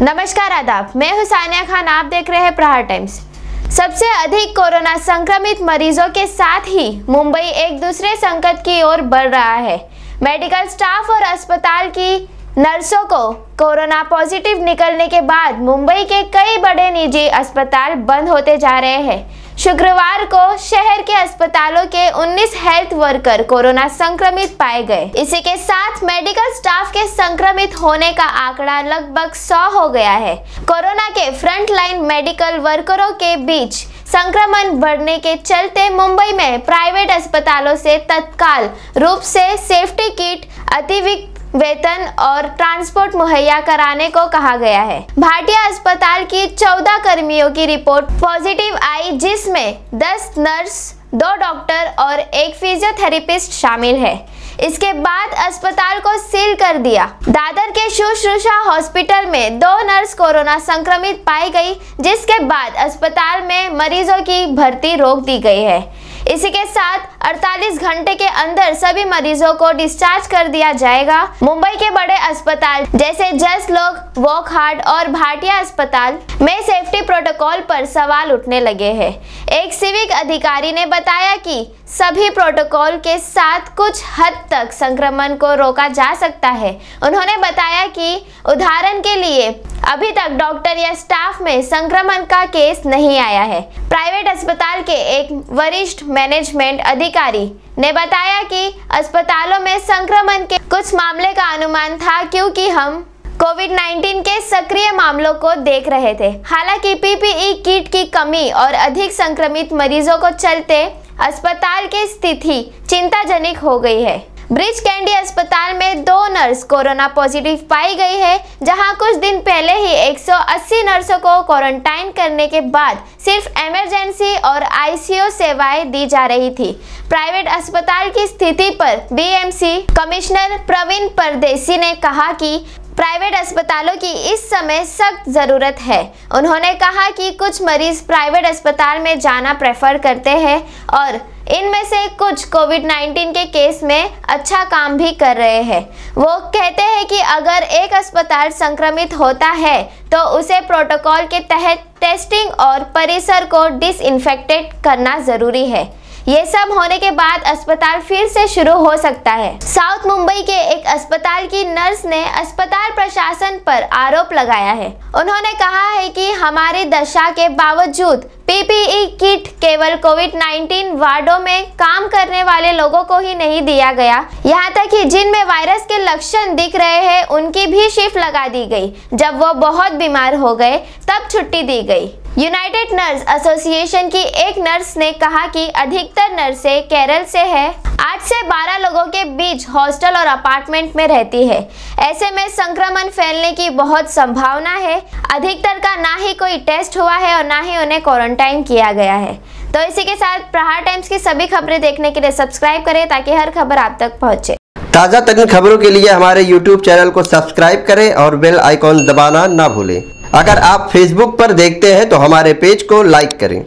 नमस्कार आदाब, मैं हुसानिया खान, आप देख रहे हैं प्रहार टाइम्स। सबसे अधिक कोरोना संक्रमित मरीजों के साथ ही मुंबई एक दूसरे संकट की ओर बढ़ रहा है। मेडिकल स्टाफ और अस्पताल की नर्सों को कोरोना पॉजिटिव निकलने के बाद मुंबई के कई बड़े निजी अस्पताल बंद होते जा रहे हैं। शुक्रवार को शहर के अस्पतालों के 19 हेल्थ वर्कर कोरोना संक्रमित पाए गए। इसी के साथ मेडिकल स्टाफ के संक्रमित होने का आंकड़ा लगभग 100 हो गया है। कोरोना के फ्रंट लाइन मेडिकल वर्करों के बीच संक्रमण बढ़ने के चलते मुंबई में प्राइवेट अस्पतालों से तत्काल रूप से सेफ्टी किट, अतिरिक्त वेतन और ट्रांसपोर्ट मुहैया कराने को कहा गया है। भाटिया अस्पताल की 14 कर्मियों की रिपोर्ट पॉजिटिव आई, जिसमें 10 नर्स, दो डॉक्टर और एक फिजियोथेरेपिस्ट शामिल है। इसके बाद अस्पताल को सील कर दिया। दादर के शुश्रूषा हॉस्पिटल में दो नर्स कोरोना संक्रमित पाई गई, जिसके बाद अस्पताल में मरीजों की भर्ती रोक दी गई है। इसी के साथ 48 घंटे के अंदर सभी मरीजों को डिस्चार्ज कर दिया जाएगा। मुंबई के बड़े अस्पताल जैसे जस लोग वॉक हार्ट और भाटिया अस्पताल में सेफ्टी प्रोटोकॉल पर सवाल उठने लगे हैं। एक सिविक अधिकारी ने बताया कि सभी प्रोटोकॉल के साथ कुछ हद तक संक्रमण को रोका जा सकता है। उन्होंने बताया कि उदाहरण के लिए, अभी तक डॉक्टर या स्टाफ में संक्रमण का केस नहीं आया है। प्राइवेट अस्पताल के एक वरिष्ठ मैनेजमेंट अधिकारी ने बताया कि अस्पतालों में संक्रमण के कुछ मामले का अनुमान था क्योंकि हम कोविड 19 के सक्रिय मामलों को देख रहे थे। हालाँकि पीपीई किट की कमी और अधिक संक्रमित मरीजों को चलते अस्पताल की स्थिति चिंताजनक हो गई है। ब्रिज कैंडी अस्पताल में दो नर्स कोरोना पॉजिटिव पाई गई है, जहाँ कुछ दिन पहले ही 180 नर्सों को क्वारंटाइन करने के बाद सिर्फ़ इमरजेंसी और आईसीयू सेवाएँ दी जा रही थी। प्राइवेट अस्पताल की स्थिति पर बीएमसी कमिश्नर प्रवीण परदेसी ने कहा कि प्राइवेट अस्पतालों की इस समय सख्त ज़रूरत है। उन्होंने कहा कि कुछ मरीज़ प्राइवेट अस्पताल में जाना प्रेफर करते हैं और इनमें से कुछ कोविड 19 के केस में अच्छा काम भी कर रहे हैं। वो कहते हैं कि अगर एक अस्पताल संक्रमित होता है तो उसे प्रोटोकॉल के तहत टेस्टिंग और परिसर को डिसइंफेक्टेड करना ज़रूरी है। ये सब होने के बाद अस्पताल फिर से शुरू हो सकता है। साउथ मुंबई के एक अस्पताल की नर्स ने अस्पताल प्रशासन पर आरोप लगाया है। उन्होंने कहा है कि हमारी दशा के बावजूद पीपीई किट केवल कोविड 19 वार्डों में काम करने वाले लोगों को ही नहीं दिया गया। यहाँ तक कि जिनमें वायरस के लक्षण दिख रहे हैं, उनकी भी शिफ्ट लगा दी गई। जब वो बहुत बीमार हो गए, तब छुट्टी दी गई। यूनाइटेड नर्स एसोसिएशन की एक नर्स ने कहा कि अधिकतर नर्सें केरल से है। आठ से बारह लोगों के बीच हॉस्टल और अपार्टमेंट में रहती है। ऐसे में संक्रमण फैलने की बहुत संभावना है। अधिकतर का ना ही कोई टेस्ट हुआ है और ना ही उन्हें क्वारंटाइन किया गया है। तो इसी के साथ प्रहार टाइम्स की सभी खबरें देखने के लिए सब्सक्राइब करें ताकि हर खबर आप तक पहुँचे। ताज़ा तरीन खबरों के लिए हमारे YouTube चैनल को सब्सक्राइब करें और बेल आइकॉन दबाना ना भूलें। अगर आप फेसबुक पर देखते हैं तो हमारे पेज को लाइक करें।